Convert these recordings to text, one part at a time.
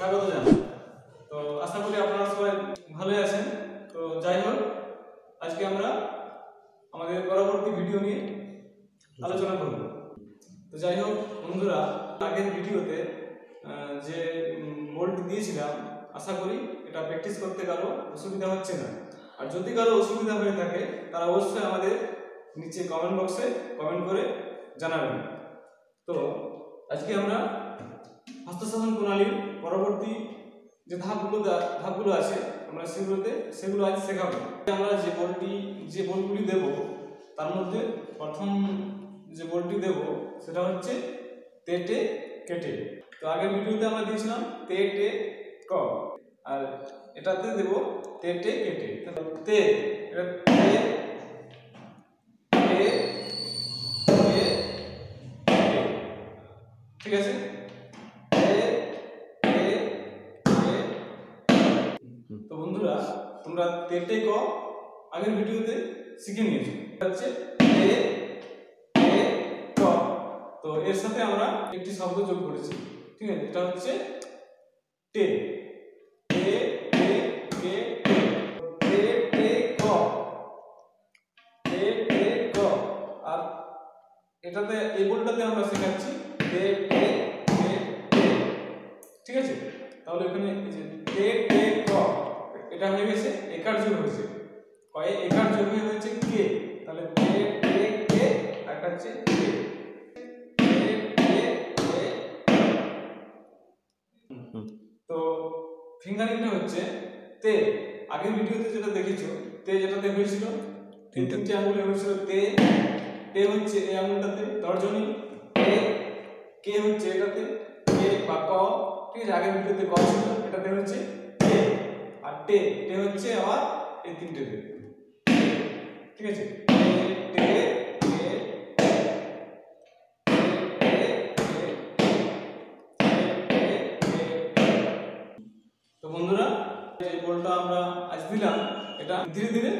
স্বাগত জানাই। তো আশা করি আপনারা সবাই ভালোই আছেন। তো যাই হোক, আজকে আমরা আমাদের পরবর্তী ভিডিও নিয়ে আলোচনা করব। তো যাই হোক, বন্ধুরা, আগের ভিডিওতে যে বোল্ট দিয়েছিলাম, আশা করি এটা প্র্যাকটিস করতে কারও অসুবিধা হচ্ছে না। আর যদি কারও অসুবিধা হয়ে থাকে, তারা অবশ্যই আমাদের নিচে কমেন্ট বক্সে কমেন্ট করে জানাবেন। তো, আজকে আমরা হস্তশাসন প্রণালীর পরবর্তী যে ধাপগুলো ধাপগুলো আছে, আমরা সেগুলোতে, সেগুলো আজ শেখাবো। আমরা যে বলটি যে বলগুলি দেব, তার মধ্যে প্রথম যে বলটি দেব, সেটা হচ্ছে তেটে কেটে। তো আগের ভিডিওতে আমরা দিয়েছিলাম তেটে ক। আর এটাতে দেব তেটে কেটে। তে এটা। ঠিক আছে তে তে তে তো বন্ধুরা, তোমরা তেটে ক, আগের ভিডিওতে শিখে নিয়েছো। হচ্ছে তে তে ক। তো এর সাথে আমরা একটি শব্দ যোগ করেছি। ঠিক আছে? এটা হচ্ছে টে কে। টে আর এটাতে, এই বলটাতে আমরা শেখাচ্ছি ঠিক আছে? তাহলে এখানে যে টে টে ক এটা হয়ে গেছে একার যোগ হয়েছে। কয়ে একার যোগ হয়ে হয়েছে কে? তাহলে টে কে আর একটা হচ্ছে কে। কে তো ফিঙ্গারিংটা হচ্ছে তে। আগের ভিডিওতে যেটা দেখেছ তে যেটাতে হয়েছিল? তিন তিনটে আঙুলে হয়েছিল তে। তে হচ্ছে এই আঙুলটাতে তর্জনী তে কে হচ্ছে এটাতে? কে বা ক। ঠিক আছে আগের ভিডিওতে ক ছিল। এটাতে হচ্ছে তে আর টে টে হচ্ছে আবার এই তিনটেতে ঠিক আছে? তো বন্ধুরা, এই বলটা আমরা আজ দিলাম। এটা ধীরে ধীরে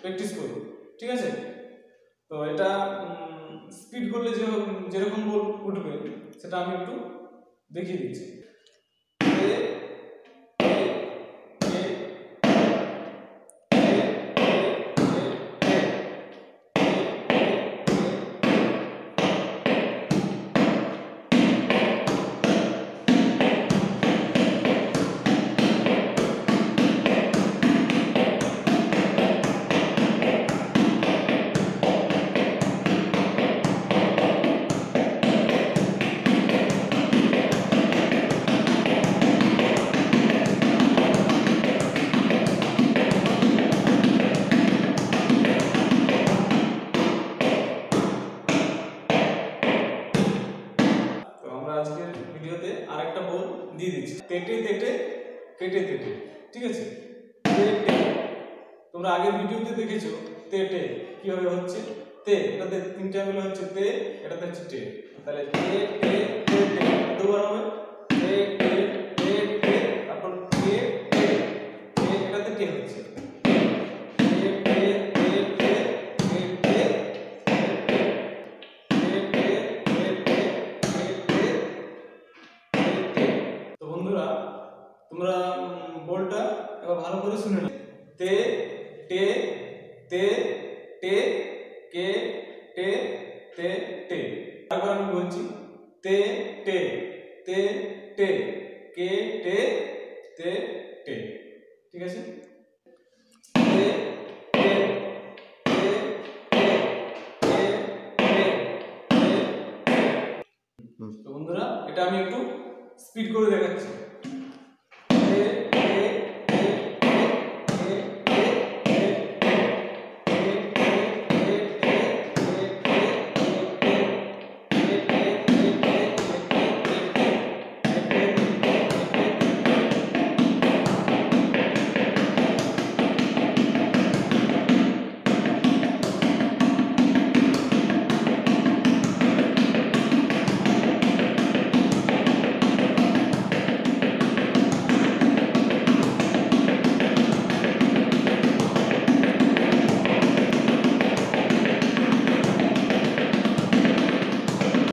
প্র্যাকটিস করব ঠিক আছে? তো এটা স্পিড করলে যে যেরকম বল উঠবে, সেটা আমি একটু দেখিয়ে দিচ্ছি। আরেকটা বল দিয়ে দিচ্ছি। তেটে তেটে, কেটে, তেটে। ঠিক আছে? তেটে। তোমরা আগের ভিডিওতে দেখেছ, তেটে কীভাবে হচ্ছে? তে, এটাতে তিনটে আঙুলে হচ্ছে তে, এটাতে হচ্ছে টে। তাহলে তে টে তে টে দুবার হবে? ভালো করে শুনে নাও তে টে তে টে কে টে তে টে তারপর আমি বলছি তে টে তে টে কে টে তে টে ঠিক আছে তে তো বন্ধুরা এটা আমি একটু স্পিড করে দেখাচ্ছি